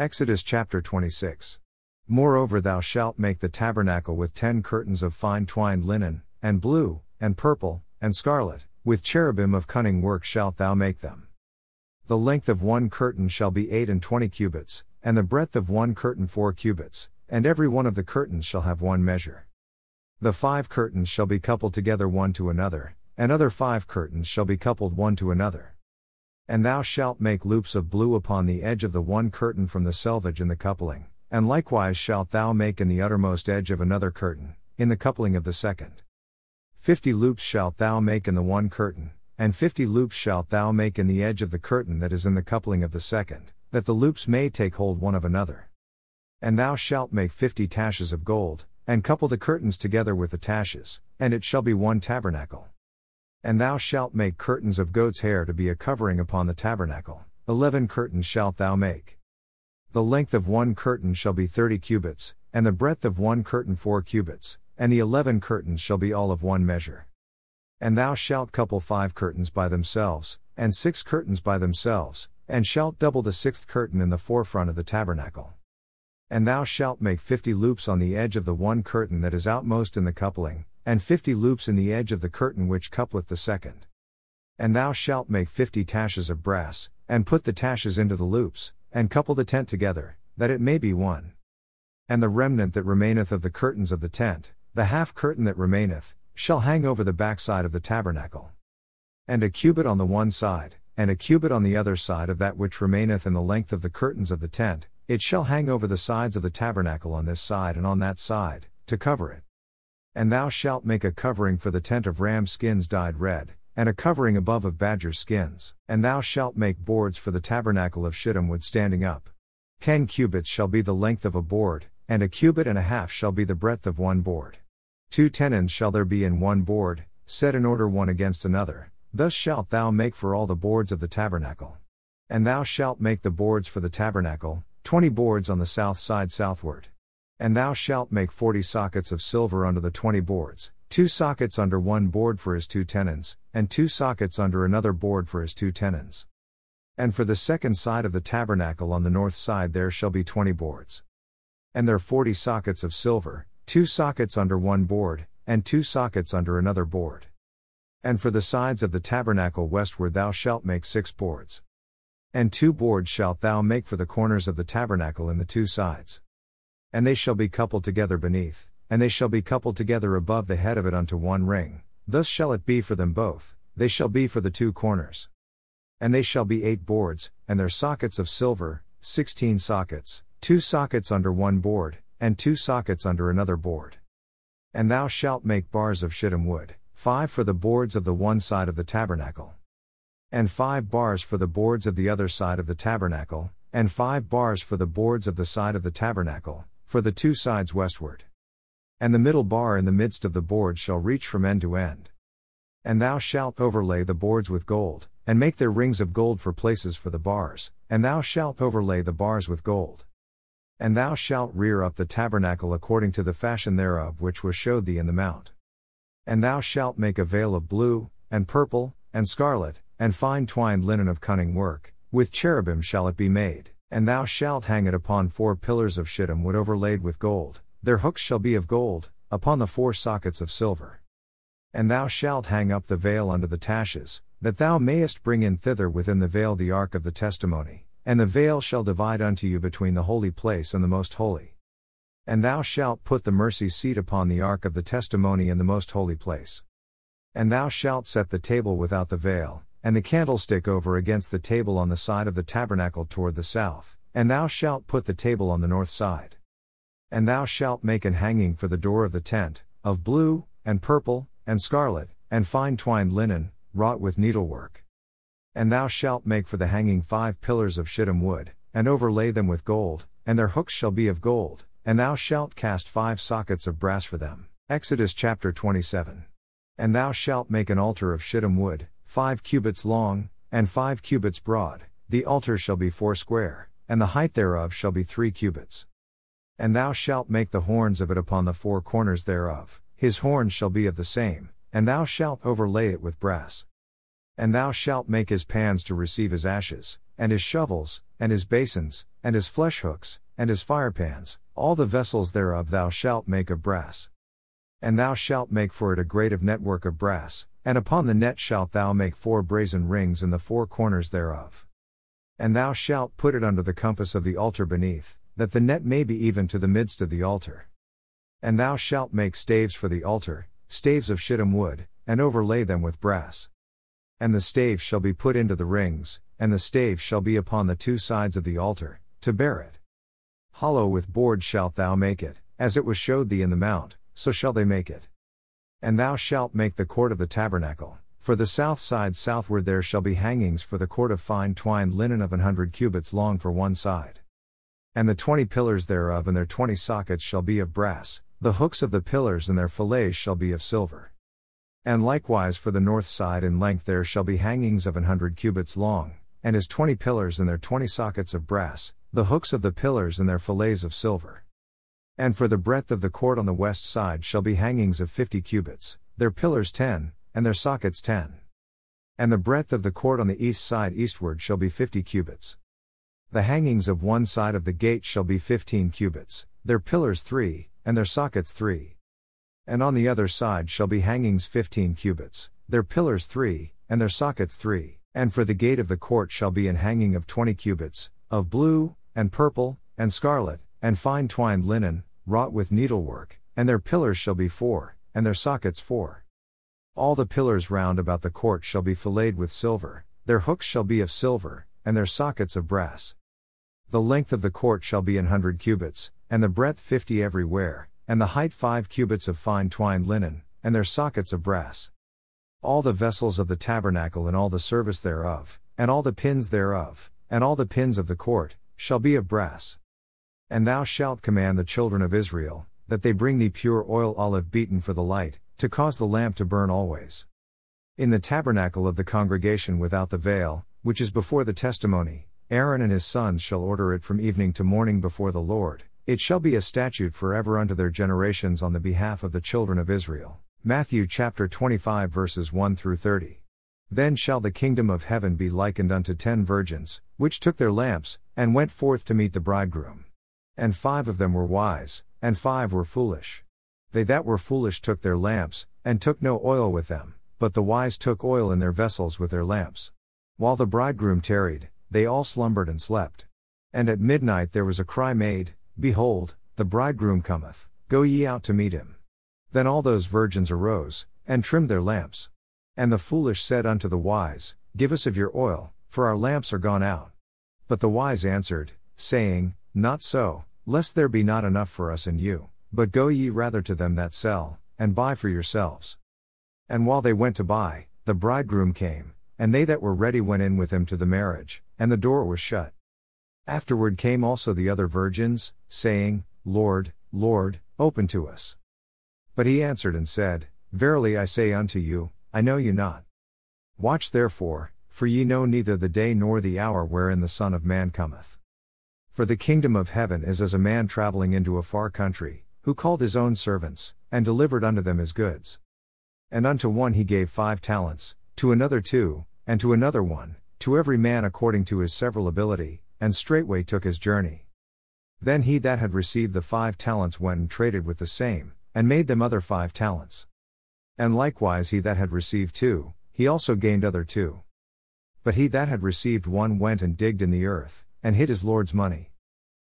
Exodus chapter 26. Moreover, thou shalt make the tabernacle with ten curtains of fine twined linen, and blue, and purple, and scarlet, with cherubim of cunning work shalt thou make them. The length of one curtain shall be eight and twenty cubits, and the breadth of one curtain four cubits, and every one of the curtains shall have one measure. The five curtains shall be coupled together one to another, and other five curtains shall be coupled one to another. And thou shalt make loops of blue upon the edge of the one curtain from the selvage in the coupling, and likewise shalt thou make in the uttermost edge of another curtain, in the coupling of the second. Fifty loops shalt thou make in the one curtain, and fifty loops shalt thou make in the edge of the curtain that is in the coupling of the second, that the loops may take hold one of another. And thou shalt make fifty taches of gold, and couple the curtains together with the taches, and it shall be one tabernacle. And thou shalt make curtains of goat's hair to be a covering upon the tabernacle, eleven curtains shalt thou make. The length of one curtain shall be thirty cubits, and the breadth of one curtain four cubits, and the eleven curtains shall be all of one measure. And thou shalt couple five curtains by themselves, and six curtains by themselves, and shalt double the sixth curtain in the forefront of the tabernacle. And thou shalt make fifty loops on the edge of the one curtain that is outmost in the coupling, and fifty loops in the edge of the curtain which coupleth the second. And thou shalt make fifty taches of brass, and put the taches into the loops, and couple the tent together, that it may be one. And the remnant that remaineth of the curtains of the tent, the half curtain that remaineth, shall hang over the backside of the tabernacle. And a cubit on the one side, and a cubit on the other side of that which remaineth in the length of the curtains of the tent, it shall hang over the sides of the tabernacle on this side and on that side, to cover it. And thou shalt make a covering for the tent of ram skins dyed red, and a covering above of badger skins, and thou shalt make boards for the tabernacle of shittim wood standing up. Ten cubits shall be the length of a board, and a cubit and a half shall be the breadth of one board. Two tenons shall there be in one board, set in order one against another, thus shalt thou make for all the boards of the tabernacle. And thou shalt make the boards for the tabernacle, twenty boards on the south side southward. And thou shalt make forty sockets of silver under the twenty boards, two sockets under one board for his two tenons, and two sockets under another board for his two tenons. And for the second side of the tabernacle on the north side their shall be twenty boards. And there forty sockets of silver, two sockets under one board, and two sockets under another board. And for the sides of the tabernacle westward thou shalt make six boards. And two boards shalt thou make for the corners of the tabernacle in the two sides. And they shall be coupled together beneath, and they shall be coupled together above the head of it unto one ring, thus shall it be for them both, they shall be for the two corners. And they shall be eight boards, and their sockets of silver, sixteen sockets, two sockets under one board, and two sockets under another board. And thou shalt make bars of shittim wood, five for the boards of the one side of the tabernacle. And five bars for the boards of the other side of the tabernacle, and five bars for the boards of the side of the tabernacle, for the two sides westward. And the middle bar in the midst of the board shall reach from end to end. And thou shalt overlay the boards with gold, and make their rings of gold for places for the bars, and thou shalt overlay the bars with gold. And thou shalt rear up the tabernacle according to the fashion thereof which was showed thee in the mount. And thou shalt make a veil of blue, and purple, and scarlet, and fine twined linen of cunning work, with cherubim shall it be made, and thou shalt hang it upon four pillars of shittim wood overlaid with gold, their hooks shall be of gold, upon the four sockets of silver. And thou shalt hang up the veil under the taches, that thou mayest bring in thither within the veil the ark of the testimony and the veil shall divide unto you between the holy place and the most holy. And thou shalt put the mercy seat upon the ark of the testimony in the most holy place. And thou shalt set the table without the veil, and the candlestick over against the table on the side of the tabernacle toward the south, and thou shalt put the table on the north side. And thou shalt make an hanging for the door of the tent, of blue, and purple, and scarlet, and fine twined linen, wrought with needlework. And thou shalt make for the hanging five pillars of shittim wood, and overlay them with gold, and their hooks shall be of gold, and thou shalt cast five sockets of brass for them. Exodus chapter 27. And thou shalt make an altar of shittim wood, five cubits long, and five cubits broad, the altar shall be four square, and the height thereof shall be three cubits. And thou shalt make the horns of it upon the four corners thereof, his horns shall be of the same, and thou shalt overlay it with brass. And thou shalt make his pans to receive his ashes, and his shovels, and his basins, and his flesh hooks, and his firepans, all the vessels thereof thou shalt make of brass. And thou shalt make for it a grate of network of brass, and upon the net shalt thou make four brazen rings in the four corners thereof. And thou shalt put it under the compass of the altar beneath, that the net may be even to the midst of the altar. And thou shalt make staves for the altar, staves of shittim wood, and overlay them with brass. And the staves shall be put into the rings, and the staves shall be upon the two sides of the altar, to bear it. Hollow with boards shalt thou make it, as it was showed thee in the mount, so shall they make it. And thou shalt make the court of the tabernacle. For the south side southward there shall be hangings for the court of fine twined linen of an hundred cubits long for one side. And the twenty pillars thereof and their twenty sockets shall be of brass, the hooks of the pillars and their fillets shall be of silver. And likewise for the north side in length there shall be hangings of an hundred cubits long, and his twenty pillars and their twenty sockets of brass, the hooks of the pillars and their fillets of silver. And for the breadth of the court on the west side shall be hangings of fifty cubits, their pillars ten, and their sockets ten. And the breadth of the court on the east side eastward shall be fifty cubits. The hangings of one side of the gate shall be fifteen cubits, their pillars three, and their sockets three. And on the other side shall be hangings fifteen cubits, their pillars three, and their sockets three. And for the gate of the court shall be an hanging of twenty cubits, of blue, and purple, and scarlet, and fine twined linen, wrought with needlework, and their pillars shall be four, and their sockets four. All the pillars round about the court shall be filleted with silver, their hooks shall be of silver, and their sockets of brass. The length of the court shall be an hundred cubits, and the breadth fifty everywhere, and the height five cubits of fine twined linen, and their sockets of brass. All the vessels of the tabernacle and all the service thereof, and all the pins thereof, and all the pins of the court, shall be of brass. And thou shalt command the children of Israel, that they bring thee pure oil olive beaten for the light, to cause the lamp to burn always. In the tabernacle of the congregation without the veil, which is before the testimony, Aaron and his sons shall order it from evening to morning before the Lord. It shall be a statute forever unto their generations on the behalf of the children of Israel. Matthew chapter 25 verses 1 through 30. Then shall the kingdom of heaven be likened unto ten virgins, which took their lamps, and went forth to meet the bridegroom. And five of them were wise, and five were foolish. They that were foolish took their lamps, and took no oil with them, but the wise took oil in their vessels with their lamps. While the bridegroom tarried, they all slumbered and slept. And at midnight there was a cry made, Behold, the bridegroom cometh, go ye out to meet him. Then all those virgins arose, and trimmed their lamps. And the foolish said unto the wise, Give us of your oil, for our lamps are gone out. But the wise answered, saying, Not so, Lest there be not enough for us and you, but go ye rather to them that sell, and buy for yourselves. And while they went to buy, the bridegroom came, and they that were ready went in with him to the marriage, and the door was shut. Afterward came also the other virgins, saying, Lord, Lord, open to us. But he answered and said, Verily I say unto you, I know you not. Watch therefore, for ye know neither the day nor the hour wherein the Son of Man cometh. For the kingdom of heaven is as a man traveling into a far country, who called his own servants, and delivered unto them his goods. And unto one he gave five talents, to another two, and to another one, to every man according to his several ability, and straightway took his journey. Then he that had received the five talents went and traded with the same, and made them other five talents. And likewise he that had received two, he also gained other two. But he that had received one went and digged in the earth, and hid his Lord's money.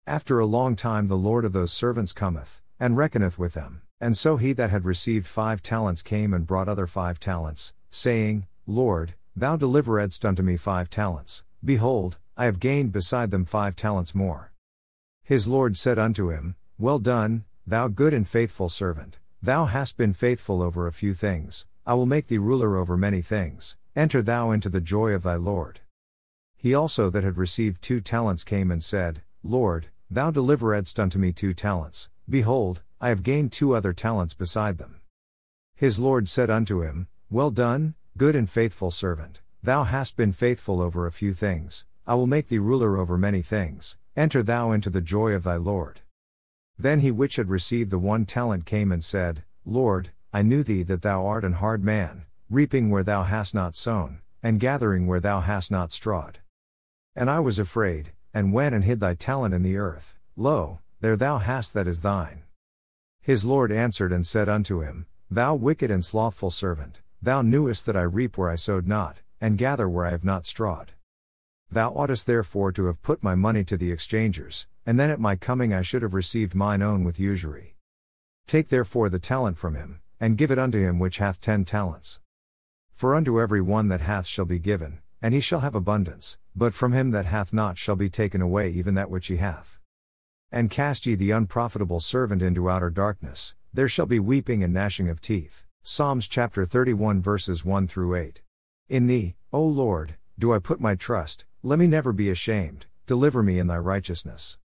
After a long time the Lord of those servants cometh, and reckoneth with them. And so he that had received five talents came and brought other five talents, saying, Lord, thou deliveredst unto me five talents, behold, I have gained beside them five talents more. His Lord said unto him, Well done, thou good and faithful servant, thou hast been faithful over a few things, I will make thee ruler over many things, enter thou into the joy of thy Lord. He also that had received two talents came and said, Lord, thou deliveredst unto me two talents, behold, I have gained two other talents beside them. His Lord said unto him, Well done, good and faithful servant, thou hast been faithful over a few things, I will make thee ruler over many things, enter thou into the joy of thy Lord. Then he which had received the one talent came and said, Lord, I knew thee that thou art an hard man, reaping where thou hast not sown, and gathering where thou hast not strawed. And I was afraid, and went and hid thy talent in the earth, lo, there thou hast that is thine. His Lord answered and said unto him, Thou wicked and slothful servant, thou knewest that I reap where I sowed not, and gather where I have not strawed. Thou oughtest therefore to have put my money to the exchangers, and then at my coming I should have received mine own with usury. Take therefore the talent from him, and give it unto him which hath ten talents. For unto every one that hath shall be given, and he shall have abundance, but from him that hath not shall be taken away even that which he hath. And cast ye the unprofitable servant into outer darkness, there shall be weeping and gnashing of teeth. Psalms chapter 31 verses 1 through 8. In thee, O Lord, do I put my trust, let me never be ashamed, deliver me in thy righteousness.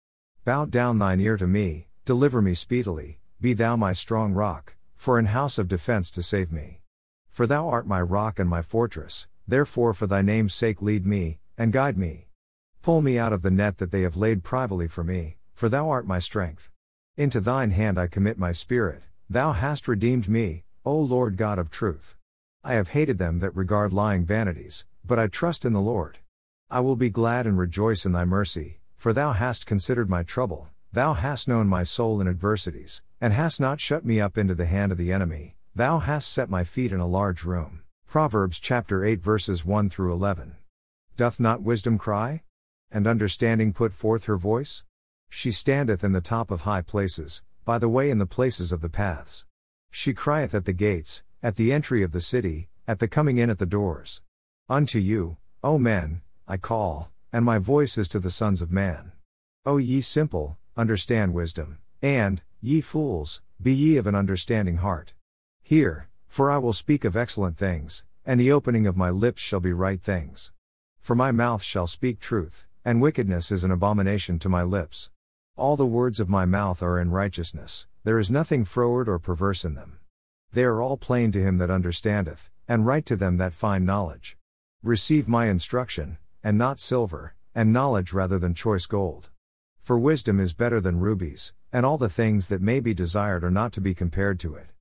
Bow down thine ear to me, deliver me speedily, be thou my strong rock, for an house of defense to save me. For thou art my rock and my fortress, therefore for thy name's sake lead me, and guide me. Pull me out of the net that they have laid privily for me, for thou art my strength. Into thine hand I commit my spirit, thou hast redeemed me, O Lord God of truth. I have hated them that regard lying vanities, but I trust in the Lord. I will be glad and rejoice in thy mercy, for thou hast considered my trouble, thou hast known my soul in adversities, and hast not shut me up into the hand of the enemy, thou hast set my feet in a large room. Proverbs chapter 8 verses 1 through 11. Doth not wisdom cry? And understanding put forth her voice? She standeth in the top of high places, by the way in the places of the paths. She crieth at the gates, at the entry of the city, at the coming in at the doors. Unto you, O men, I call, and my voice is to the sons of man. O ye simple, understand wisdom, and, Ye fools, be ye of an understanding heart. Hear, for I will speak of excellent things, and the opening of my lips shall be right things. For my mouth shall speak truth, and wickedness is an abomination to my lips. All the words of my mouth are in righteousness, there is nothing froward or perverse in them. They are all plain to him that understandeth, and right to them that find knowledge. Receive my instruction, and not silver, and knowledge rather than choice gold. For wisdom is better than rubies, and all the things that may be desired are not to be compared to it.